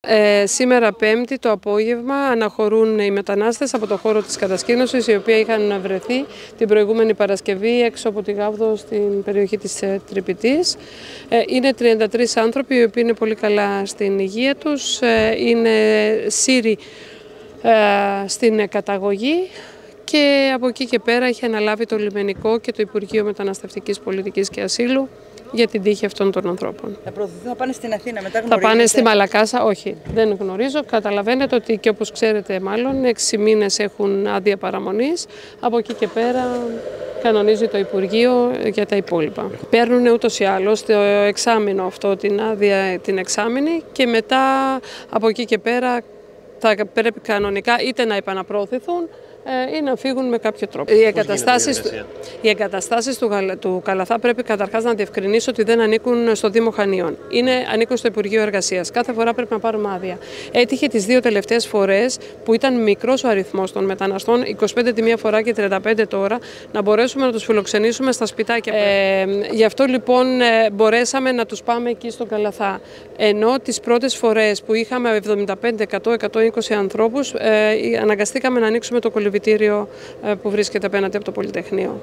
Ε, σήμερα Πέμπτη το απόγευμα αναχωρούν οι μετανάστες από το χώρο της κατασκήνωσης οι οποίοι είχαν βρεθεί την προηγούμενη Παρασκευή έξω από τη Γάβδο στην περιοχή της ε, Τρυπητής. Ε, είναι 33 άνθρωποι οι οποίοι είναι πολύ καλά στην υγεία τους, ε, είναι Σύριοι στην καταγωγή και από εκεί και πέρα έχει αναλάβει το λιμενικό και το Υπουργείο Μεταναστευτικής Πολιτικής και Ασύλου για την τύχη αυτών των ανθρώπων. Θα προωθηθούν, θα πάνε στην Αθήνα μετά Θα πάνε στη Μαλακάσα, όχι, δεν γνωρίζω. Καταλαβαίνετε ότι και όπως ξέρετε μάλλον, έξι μήνες έχουν άδεια παραμονής. Από εκεί και πέρα κανονίζει το Υπουργείο για τα υπόλοιπα. Παίρνουν ούτως ή άλλως το εξάμεινο αυτό, την άδεια την εξάμεινη και μετά από εκεί και πέρα θα πρέπει κανονικά είτε να επαναπρόθεθούν ε, ή να φύγουν με κάποιο τρόπο. Οι εγκαταστάσεις του, οι εγκαταστάσεις του, του Καλαθά πρέπει καταρχάς να διευκρινίσω ότι δεν ανήκουν στο Δήμο Χανίων. Είναι, ανήκουν στο Υπουργείο Εργασίας. Κάθε φορά πρέπει να πάρουμε άδεια. Έτυχε τις δύο τελευταίες φορές που ήταν μικρός ο αριθμός των μεταναστών, 25 τη μία φορά και 35 τώρα, να μπορέσουμε να τους φιλοξενήσουμε στα σπιτάκια. Ε, γι' αυτό λοιπόν ε, μπορέσαμε να τους πάμε εκεί στον Καλαθά. Ενώ τις πρώτες φορές που είχαμε 75, 100, 120 ανθρώπους, ε, αναγκαστήκαμε να ανοίξουμε το κολυβητήριο ε, που βρίσκεται απέναντι από το Πολυτεχνείο.